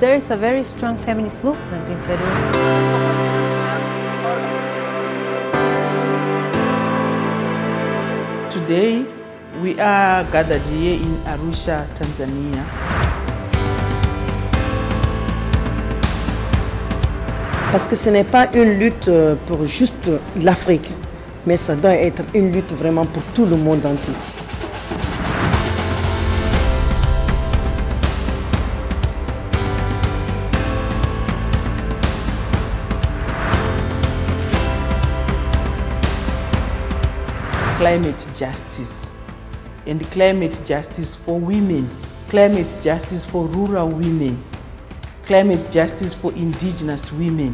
there is a very strong feminist movement in Peru. Today, we are gathered here in Arusha, Tanzania. Parce que ce n'est pas une lutte euh, pour juste l'Afrique, mais ça doit être une lutte vraiment pour tout le monde entier. Climate justice and climate justice for women, climate justice for rural women, climate justice for indigenous women.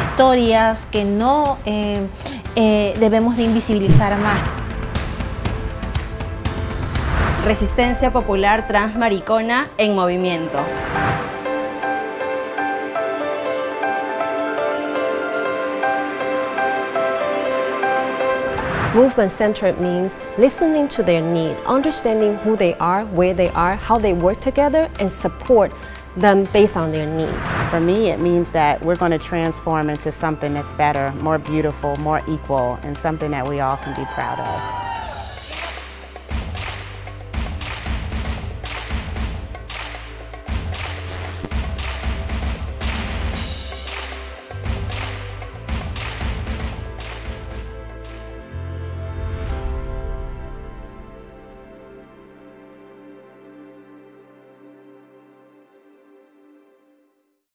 Historias que no eh, eh, debemos de invisibilizar más. Resistencia Popular Transmaricona en movimiento. Movement-centered means listening to their need, understanding who they are, where they are, how they work together, and support them based on their needs. For me, it means that we're going to transform into something that's better, more beautiful, more equal, and something that we all can be proud of.